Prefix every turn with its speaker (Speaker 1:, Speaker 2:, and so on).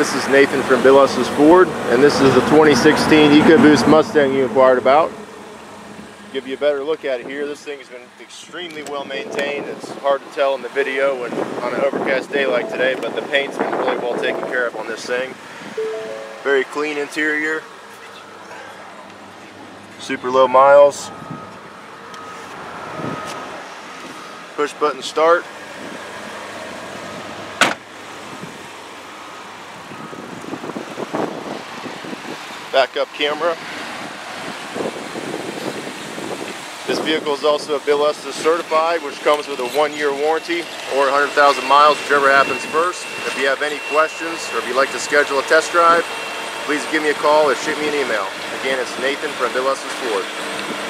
Speaker 1: This is Nathan from Bill Estes Ford, and this is the 2016 EcoBoost Mustang you inquired about. Give you a better look at it here. This thing has been extremely well maintained. It's hard to tell in the video when on an overcast day like today, but the paint's been really well taken care of on this thing. Very clean interior. Super low miles. Push button start. Backup camera. This vehicle is also a Bill Estes certified, which comes with a one-year warranty or 100,000 miles, whichever happens first. If you have any questions or if you'd like to schedule a test drive, please give me a call or shoot me an email. Again, it's Nathan from Bill Estes Ford.